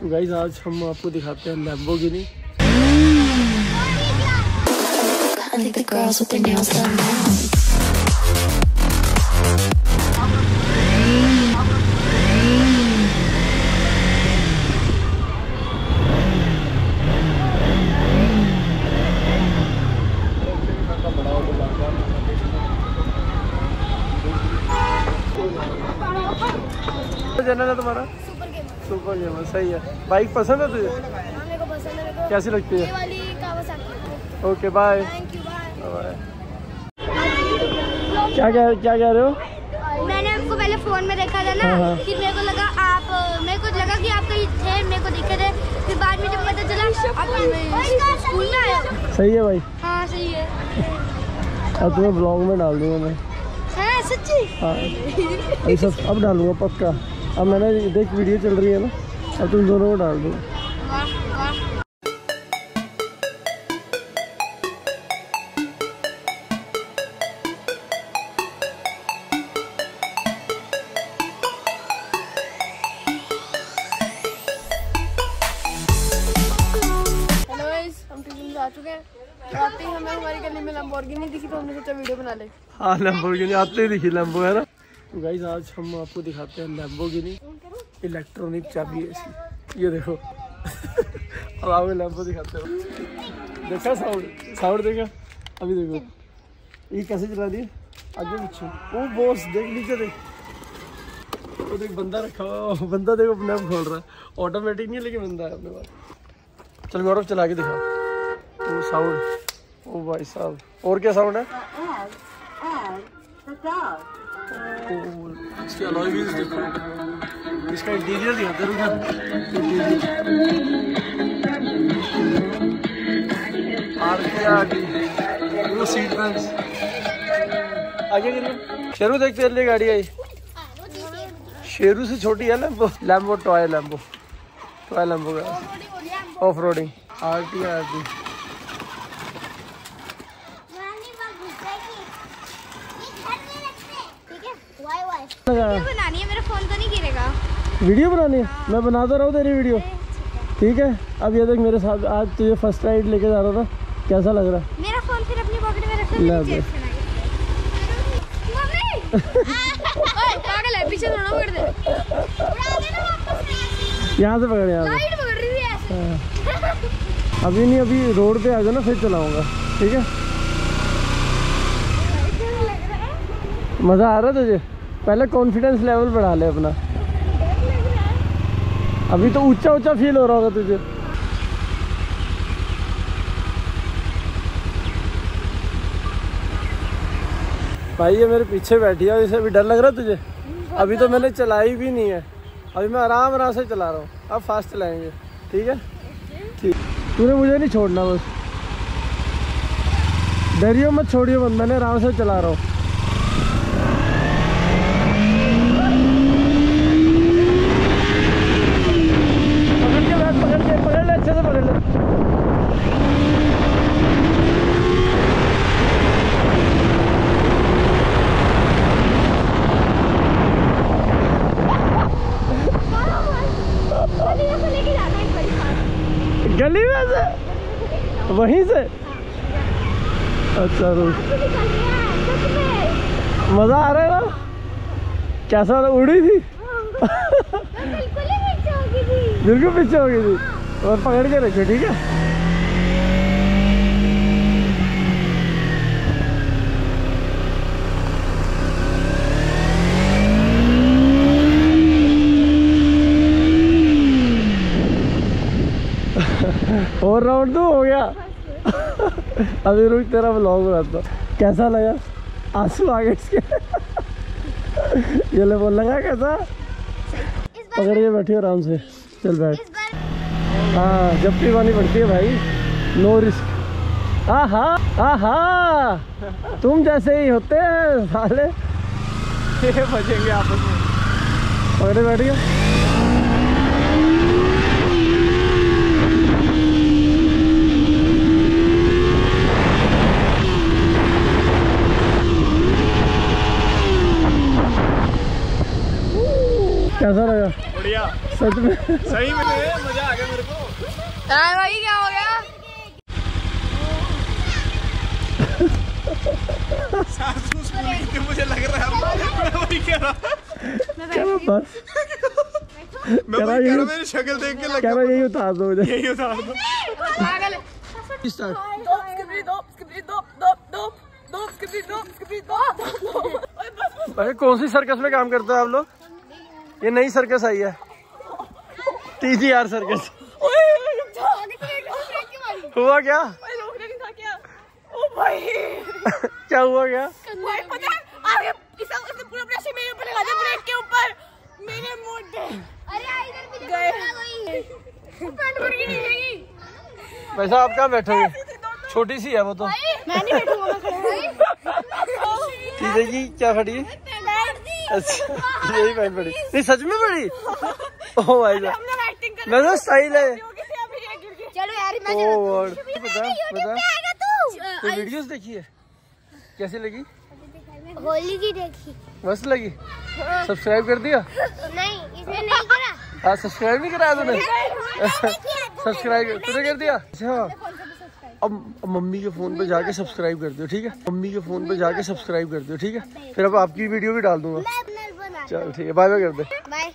तो गाइज़ आज हम आपको दिखाते हैं लैम्बो गिनी तुम्हारा? सुपर गेमर सही है। बाइक पसंद है तुझे? को है को कैसी लगती है? ओके बाय क्या कह क्या कह रहे हो? मैंने आपको पहले फ़ोन में देखा था ना हाँ, हाँ। फिर मेरे को लगा आप मेरे को लगा कि आप कहीं थे मेरे को दिखे थे। फिर बाद में जब पता चला आप स्कूल में आए सही है भाई। हाँ सही है। अब तुम्हें ब्लॉग में डाल दूँगा मैं। है सच्ची? हाँ। सब अब डालूँगा पक्का। अब मैंने देख वीडियो चल रही है ना अब तुम दोनों को डाल आ चुके हैं। तो आते ही हमें हमारी गली में लंबोर्गिनी दिखी तो हमने सोचा वीडियो बना ले। हाँ लैम्बोगिनी आते ही दिखी लैम्बो है ना? तो गाइज़ आज हम आपको दिखाते हैं लैम्बोगिनी इलेक्ट्रॉनिक चाबी है इसकी। ये देखो। अब आपको लैम्बो दिखाते हो। देखा साउंड साउंड देखा? अभी देखो। ये कैसे चला दिए आगे पीछे। ओ बॉस देख नीचे देख। वो देख बंदा रखा हुआ बंदा देखो अपने आप खोल रहा है। ऑटोमेटिक नहीं है, लेकिन बंदा है अपने पास। चल गौरव चला के दिखा। वो साउंड ओ भाई साहब। और क्या साउंड है? ओ, इसकी अलॉय इसका इंटीरियर आगे शेरू देखते हैं गाड़ी आई। शेरू से छोटी है Lambo Lambo toy Lambo toy Lambo का। Off roading R T R T बनानी है मेरा फ़ोन तो नहीं गिरेगा। वीडियो बनानी है? मैं बनाता रहूँ तेरी वीडियो। ठीक है। अब ये देख मेरे साथ आज तुझे फ़र्स्ट राइड लेके जा रहा था। कैसा लग रहा है? मेरा फ़ोन फिर अपनी पॉकेट में रख ले लो पागल है पीछे थोड़ा पकड़ दे। उड़ा देना वापस यहाँ से। पकड़ यहाँ लाइट पकड़ रही है ऐसे अभी नहीं अभी रोड पे आ जाओ ना फिर चलाऊँगा। ठीक है? मज़ा आ रहा तुझे पहले कॉन्फिडेंस लेवल बढ़ा ले अपना। अभी तो ऊँचा ऊँचा फील हो रहा होगा तुझे। भाई ये मेरे पीछे बैठी है इसे भी डर लग रहा है तुझे? अभी तो मैंने चलाई भी नहीं है। अभी मैं आराम आराम से चला रहा हूँ। अब फास्ट चलाएँगे। ठीक है? ठीक तूने मुझे नहीं छोड़ना बस। डरियो मत छोड़ियो मत। मैंने आराम से चला रहा हूँ पकड़ के बैठ पकड़ के पकड़ ले अच्छे से पकड़ ले लेके जाना एक बड़ी में से। वहीं से। अच्छा रुक मज़ा आ रहा है ना? कैसा उड़ी थी? बिल्कुल ही थी। बिल्कुल पीछे हो गई थी और पकड़ के रखे ठीक है? और राउंड तो हो गया। अभी रुक तेरा ब्लॉग बनाता कैसा लगा? आँसू आ गए इसके। ये ले बोल लगा कैसा? पकड़ के बैठी हो आराम से। चल बैठ। हाँ जब भी पानी पड़ती है भाई नो रिस्क आहा आहा। तुम जैसे ही होते हैं साले। बचेंगे आपस में। पकड़े बैठ गए कैसा लगा। बढ़िया। सच में। सही में मज़ा आ गया मेरे को। भाई क्या हो गया? सासू स्कूल मुझे लग रहा है। मैं वही कह रहा क्या मैं बस मैं कह रहा वही कह रहा मेरी शक्ल देख के लग मैं यही उतार दो मुझे यही उतार दो। पागल। स्टार्ट दो स्किपरी दो स्किपरी दो दो दो दो स्किपरी दो स्किपरी दो अरे कौन सी सर्कस में काम करते हो आप लोग? ये नई सर्कस आई है। टीजीआर सर्कस ओए रुक जा ब्रेक की मारी। हुआ क्या? क्या? ओ भाई। क्या हुआ क्या? भाई पता है आगे इसा उसने पूरा प्रेशर मेरे ऊपर लगा दिया ब्रेक के ऊपर। मेरे मोटे अरे इधर भी गए। पैंट भर के नहीं रहेगी वैसा आप कहाँ बैठोगे छोटी सी है वो तो। मैं नहीं बैठूँगा मैं खड़ा टीजे की क्या खड़ी है अच्छा यही पहन पड़ी नहीं सच में पड़ी ओ भाई साहब मैं तो स्टाइल है। चलो यार ओ वर्ड आएगा वीडियोस देखी है? कैसी लगी? होली की देखी। मस्त लगी? सब्सक्राइब कर दिया? नहीं इसने नहीं करा। हाँ सब्सक्राइब नहीं कराया तूने? सब्सक्राइब तूने कर दिया? अच्छा। अब मम्मी के फ़ोन पे जाके सब्सक्राइब कर दो ठीक है? मम्मी के फ़ोन पे जाके सब्सक्राइब कर दो ठीक है? फिर अब आपकी वीडियो भी डाल दूँगा। चलो चल ठीक है बाय बाय कर दे। बाय